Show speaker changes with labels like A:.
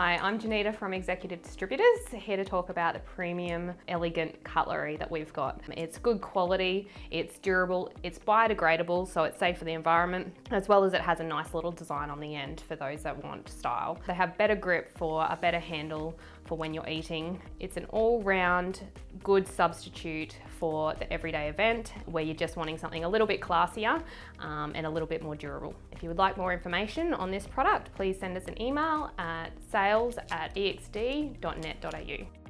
A: Hi, I'm Janita from Executive Distributors, here to talk about the premium elegant cutlery that we've got. It's good quality, it's durable, it's biodegradable, so it's safe for the environment, as well as it has a nice little design on the end for those that want style. They have better grip for a better handle for when you're eating. It's an all-round good substitute for the everyday event where you're just wanting something a little bit classier um, and a little bit more durable. If you would like more information on this product, please send us an email at sales at exd.net.au.